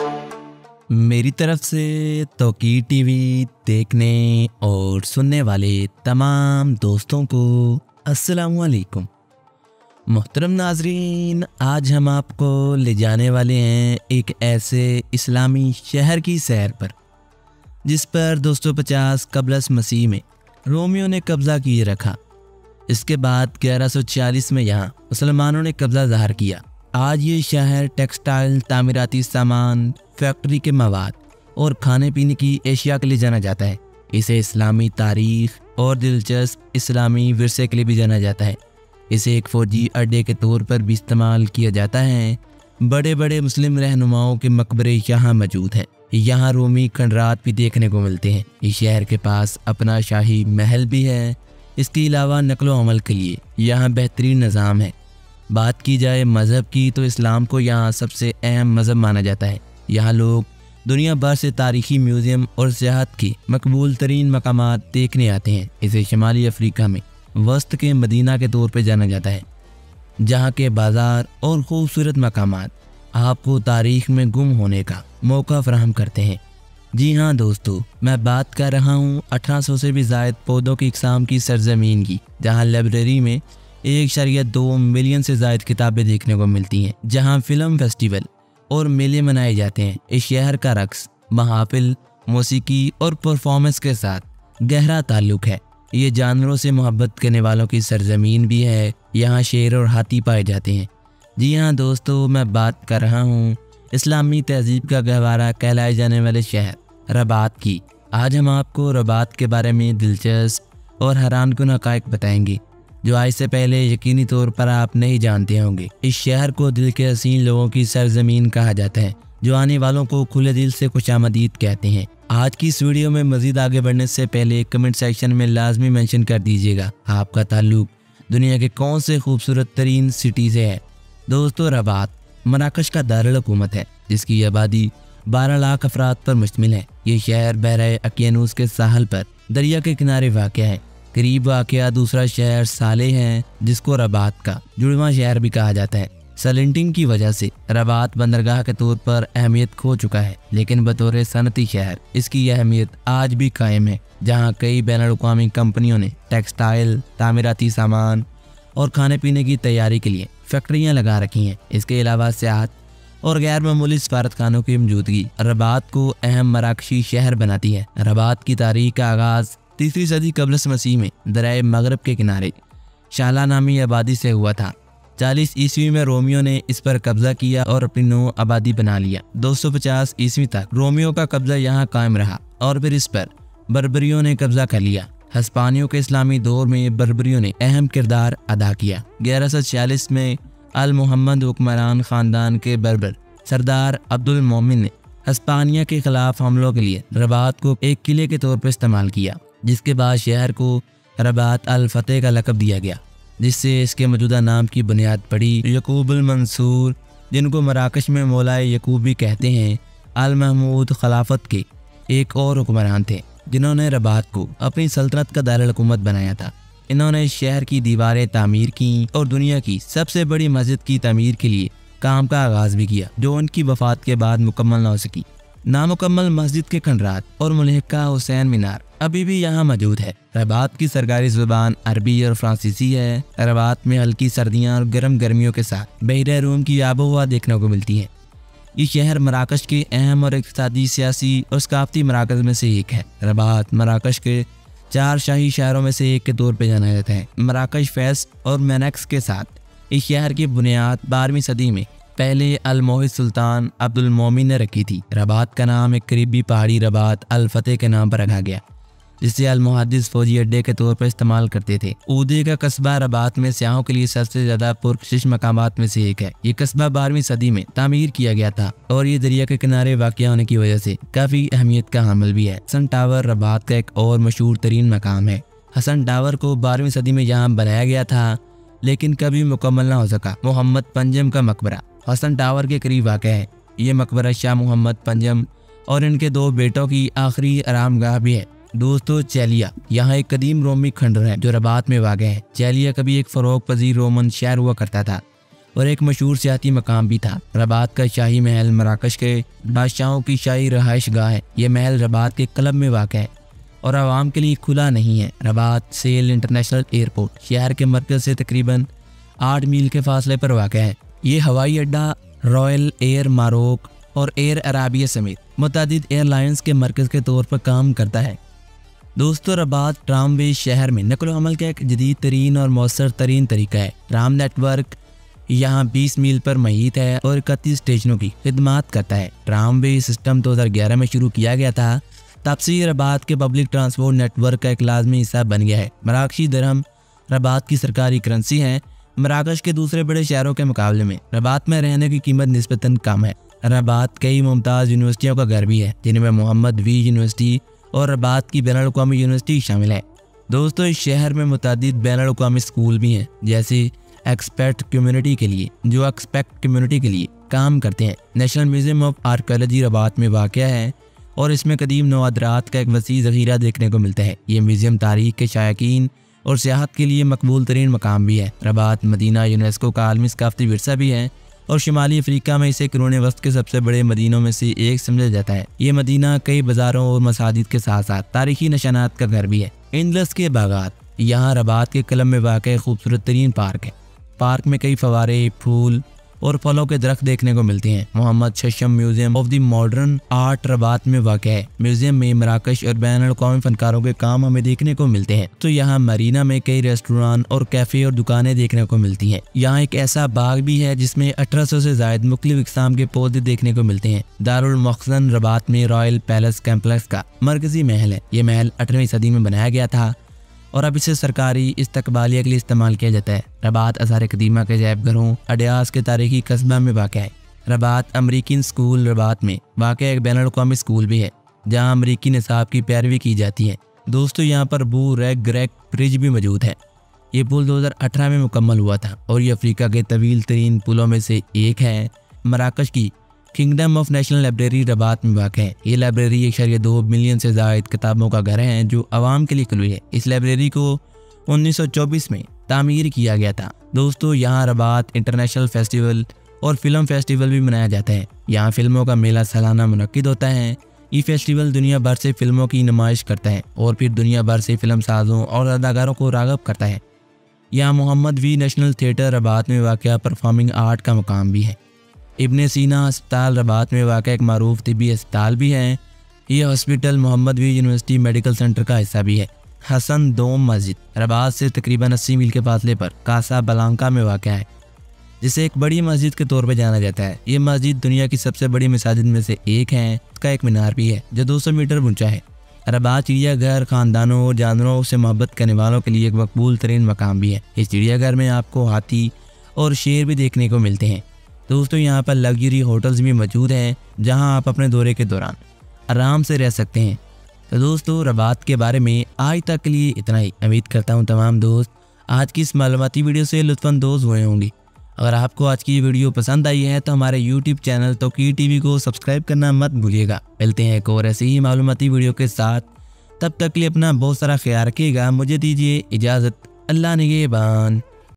मेरी तरफ़ से तोकी टीवी देखने और सुनने वाले तमाम दोस्तों को अस्सलाम वालेकुम मोहतरम नाजरीन, आज हम आपको ले जाने वाले हैं एक ऐसे इस्लामी शहर की सैर पर, जिस पर 250 कबलस मसीह में रोमियो ने कब्ज़ा किए रखा। इसके बाद 1140 में यहाँ मुसलमानों ने कब्ज़ा ज़ाहिर किया। आज ये शहर टेक्सटाइल, तामीराती सामान, फैक्ट्री के मवाद और खाने पीने की एशिया के लिए जाना जाता है। इसे इस्लामी तारीख और दिलचस्प इस्लामी विरसे के लिए भी जाना जाता है। इसे एक फौजी अड्डे के तौर पर भी इस्तेमाल किया जाता है। बड़े बड़े मुस्लिम रहनुमाओं के मकबरे यहाँ मौजूद हैं। यहाँ रोमी खंडरात भी देखने को मिलते हैं। इस शहर के पास अपना शाही महल भी है। इसके अलावा नकलो अमल के लिए यहाँ बेहतरीन निज़ाम है। बात की जाए मज़हब की तो इस्लाम को यहाँ सबसे अहम मज़हब माना जाता है। यहाँ लोग दुनिया भर से तारीखी म्यूज़ियम और सियाहत की मकबूल तरीन मकाम देखने आते हैं, इसे शुमाली अफ्रीका में, वस्त के मदीना के तौर पर जाना जाता है, जहाँ के बाज़ार और खूबसूरत मकाम आपको तारीख में गुम होने का मौका फ्राहम करते हैं। जी हाँ दोस्तों, मैं बात कर रहा हूँ अठारह सौ से भी जायद पौधों की इकसाम की सरजमीन की, जहाँ लाइब्रेरी में एक शरियत दो मिलियन से जायद किताबें देखने को मिलती हैं, जहाँ फ़िल्म फेस्टिवल और मेले मनाए जाते हैं। इस शहर का रक्स, महाफिल, मौसीकी और परफॉर्मेंस के साथ गहरा ताल्लुक है। ये जानवरों से मोहब्बत करने वालों की सरजमीन भी है। यहाँ शेर और हाथी पाए जाते हैं। जी हाँ दोस्तों, मैं बात कर रहा हूँ इस्लामी तहजीब का गहवारा कहलाए जाने वाले शहर, रबात की। आज हम आपको रबात के बारे में दिलचस्प और हैरान कन हकायक बताएँगे। जो आज से पहले यकीनी तौर पर आप नहीं जानते होंगे। इस शहर को दिल के हसीन लोगों की सरजमीन कहा जाता है, जो आने वालों को खुले दिल से खुश आमदीद कहते हैं। आज की इस वीडियो में मजीद आगे बढ़ने से पहले कमेंट सेक्शन में लाजमी मेंशन कर दीजिएगा। आपका ताल्लुक दुनिया के कौन से खूबसूरत तरीन सिटी से है? दोस्तों रबात मराकश का दारकूमत है, जिसकी आबादी 12 लाख अफराद पर मुश्तमिल है। ये शहर बहरा अकियानूस के साहल पर, दरिया के किनारे वाक़ है। करीब वाक़ दूसरा शहर साले हैं, जिसको रबात का, जुड़वा शहर भी कहा जाता है। सलेंटिंग की वजह से रबात बंदरगाह के तौर पर अहमियत खो चुका है, लेकिन बतौर सनती शहर, इसकी अहमियत आज भी कायम है, जहाँ कई बैन अवी कंपनियों ने टेक्सटाइल, तामीराती सामान और खाने पीने की तैयारी के लिए फैक्ट्रियाँ लगा रखी हैं। इसके अलावा सियाहत और गैर मामूली सफारत खानों की मौजूदगी रबात को अहम मराकशी शहर बनाती है। रबात की तारीख का आगाज़ तीसरी सदी कबलस मसीह में दरियाए मगरब के किनारे। शाला नामी आबादी से हुआ था। चालीस ईस्वी में रोमियो ने इस पर कब्जा किया और अपनी नो आबादी बना लिया। 250 ईस्वी तक रोमियो का कब्जा यहाँ कायम रहा और फिर इस पर बर्बरियों ने कब्जा कर लिया। हस्पानियों के इस्लामी दौर में बर्बरियों ने अहम किरदार अदा किया। ग्यारह सौ छियालीस में अल मोहम्मद हुक्मरान खानदान के बर्बर सरदार अब्दुल मोमिन ने हस्पानिया के खिलाफ हमलों के लिए रबात को एक किले के तौर पर इस्तेमाल किया। जिसके बाद शहर को रबात अल फतेह का लकब दिया गया, जिससे इसके मौजूदा नाम की बुनियाद पड़ी यकूबुल मंसूर, जिनको मराकश में मौलाए यकूब भी कहते हैं अल महमूद खलाफत के एक और हुक्मरान थे, जिन्होंने रबात को अपनी सल्तनत का दारकूमत बनाया था। इन्होंने शहर की दीवारें तामीर की और दुनिया की सबसे बड़ी मस्जिद की तमीर के लिए काम का आगाज़ भी किया, जो उनकी वफात के बाद मुकम्मल न हो सकी। नामुकम्मल मस्जिद के खंडरात और मुलहका हुसैन मीनार अभी भी यहाँ मौजूद है। रबात की सरकारी ज़ुबान अरबी और फ्रांसीसी है। रबात में हल्की सर्दियाँ और गर्म गर्मियों के साथ बहर रूम की आबो हवा देखने को मिलती है। ये शहर मराकश के अहम और इकतदी सियासी और सकाफती मराकज में से एक है। रबात मराकश के चार शाही शहरों में से एक के तौर पर जाना जाता है। मराकश फेस्ट और मैनक्स के साथ इस शहर की बुनियाद बारहवीं सदी में पहले अलमोहित सुल्तान अब्दुल मोमिन ने रखी थी। रबात का नाम एक करीबी पहाड़ी रबात अल फतेह के नाम पर रखा गया, जिसे अलमुहदिस फौजी अड्डे के तौर पर इस्तेमाल करते थे। उदे का कस्बा रबात में स्याहों के लिए सबसे ज़्यादा पुरकशिश मकाम में से एक है। ये कस्बा बारहवीं सदी में तामीर किया गया था, और ये दरिया के किनारे वाक़ होने की वजह से काफ़ी अहमियत का हामिल भी है। हसन टावर रबात का एक और मशहूर तरीन मकाम है। हसन टावर को बारहवीं सदी में यहाँ बनाया गया था, लेकिन कभी मुकम्मल न हो सका। मोहम्मद पंजम का मकबरा। हसन टावर के करीब वाक़ है। ये मकबरा शाह मोहम्मद पंजम और इनके दो बेटों की आखिरी आराम गाह भी है। दोस्तों, चैलिया, यहाँ एक कदीम रोमी खंडर है जो रबात में वाक़ है। चैलिया कभी एक फ़रोग पजीर रोमन शहर हुआ करता था और एक मशहूर सियाती मकाम भी था। रबात का शाही महल मराकश के बादशाहों की शाही रहायश गाह है। ये महल रबात के क्लब में वाक़ है और आवाम के लिए खुला नहीं है। रबात सेल इंटरनेशनल एयरपोर्ट, शहर के मरकज से तकरीबन आठ मील के फासले पर वाक़ है। ये हवाई अड्डा, रॉयल एयर मारोक और एयर अराबिया समेत मुतद एयरलाइंस के मरकज़ के तौर पर काम करता है। दोस्तों रबात ट्रामवे शहर में। नकल का एक जदीद तरीन और मौसर तरीन तरीका है। ट्राम नेटवर्क यहाँ 20 मील पर महीत है और इकतीस स्टेशनों की खिदमत करता है। ट्रामवे सिस्टम 2011 में शुरू किया गया था। तब से रबात के पब्लिक ट्रांसपोर्ट नेटवर्क का एक लाजमी हिस्सा बन गया है। मराक्षी दरहम रबात की सरकारी करेंसी है। मराकश के दूसरे बड़े शहरों के मुकाबले में रबात में रहने की कीमत नस्बता कम है। रबात कई मुमताज़ यूनिवर्सिटियों का घर भी है, जिनमें मोहम्मद वी यूनिवर्सिटी और रबात की बैन अवी यूनिवर्सिटी शामिल है। दोस्तों, इस शहर में मुतद बैन अवी स्कूल भी हैं, जैसे एक्सपेक्ट कम्युनिटी के लिए, जो एक्सपेक्ट कम्युनिटी के लिए काम करते हैं। National museum of archaeology Rabat में वाक़ है और इसमें कदीम नवादरात का एक वसी ज़ख़ीरा देखने को मिलता है। ये म्यूज़ियम तारीख के शायकीन और सियाहत के लिए मकबूल तरीन मकाम भी है। रबात, मदीना, यूनेस्को का आलमी सकाफती वरसा भी है और शुमाली अफ्रीका में इसे करोन वस्त के सबसे बड़े मदीनों में से एक समझा जाता है। ये मदीना कई बाज़ारों और मसाजिद के साथ साथ तारीखी निशानात का घर भी है। इंदलस के बागात, यहाँ रबात के कलम में वाक़ खूबसूरत तरीन पार्क है। पार्क में कई फवारे, फूल और फलों के दरख्त देखने को मिलते हैं। Mohammed शशम museum of the modern art Rabat में वाक़ है। म्यूज़ियम में मराकश और बैन अवी फनकारों के काम हमें देखने को मिलते हैं। तो यहाँ मरीना में कई रेस्टोरेंट और कैफ़े और दुकानें देखने को मिलती हैं। यहाँ एक ऐसा बाग भी है जिसमें अठारह सौ ऐसी जायद मुख्तलिफ़ इकसाम के पौधे देखने को मिलते हैं। दारुल रबात में रॉयल पैलेस कैम्पलेक्स का मरकजी महल है। ये महल अठारहवीं सदी में बनाया गया था। और अब इसे सरकारी इस्तकबालिया के लिए इस्तेमाल किया जाता है। रबात असार कदीमा के जैब घरों अडियास के तारीखी कस्बा में वाक़ है। रबात अमरीकी स्कूल रबात में वाक़ एक बैन अवी स्कूल भी है, जहाँ अमरीकी निसाब की पैरवी की जाती है। दोस्तों, यहाँ पर बू रैग ग्रैक ब्रिज भी मौजूद है। ये पुल 2018 में मुकम्मल हुआ था और ये अफ्रीका के तवील तरीन पुलों में से एक है। मराकश की kingdom of national library Rabat में वाक़ है। ये लाइब्रेरी एक शरीय दो मिलियन से जायद किताबों का घर है जो आवाम के लिए खुली है। इस लाइब्रेरी को 1924 में तामीर किया गया था। दोस्तों, यहाँ रबात इंटरनेशनल फेस्टिवल और फ़िल्म फेस्टिवल भी मनाया जाता है। यहाँ फ़िल्मों का मेला सालाना मुनद होता है। ये फेस्टिवल दुनिया भर से फ़िल्मों की नुमाइश करता है और फिर दुनिया भर से फ़िल्म साजों और अदाकारों को रागब करता है। यहाँ Mohammed V national theatre Rabat में वाक़ परफॉर्मिंग आर्ट का मुकाम भी है। इबन सीना अस्पताल रबात में वाक़ एक मरूफ तबी अस्पताल भी है। ये hospital Mohammed V university medical centre का हिस्सा भी है। हसन दोम मस्जिद रबात से तकरीबन अस्सी मील के फासले पर कासा बलांका में वाक़ है, जिसे एक बड़ी मस्जिद के तौर पर जाना जाता है। ये मस्जिद दुनिया की सबसे बड़ी मसाजिद में से एक है इसका एक मीनार भी है, जो 200 मीटर ऊँचा है। रबात चिड़ियाघर खानदानों और जानवरों से मोहब्बत करने वालों के लिए एक मकबूल तरीन मकाम भी है। इस चिड़ियाघर में आपको हाथी और शेर भी देखने को मिलते हैं। दोस्तों, यहाँ पर लग्जरी होटल्स भी मौजूद हैं, जहाँ आप अपने दौरे के दौरान आराम से रह सकते हैं। तो दोस्तों रबात के बारे में आज तक के लिए इतना ही। उम्मीद करता हूँ तमाम दोस्त आज की इस मालूमती वीडियो से लुत्फानंदोज हुए होंगे। अगर आपको आज की वीडियो पसंद आई है तो हमारे यूट्यूब चैनल तो की टीवी को सब्सक्राइब करना मत भूलिएगा। मिलते हैं एक और ऐसी ही मालूमती वीडियो के साथ। तब तक लिए अपना बहुत सारा ख्याल रखिएगा। मुझे दीजिए इजाज़त। अल्लाह निगेबान।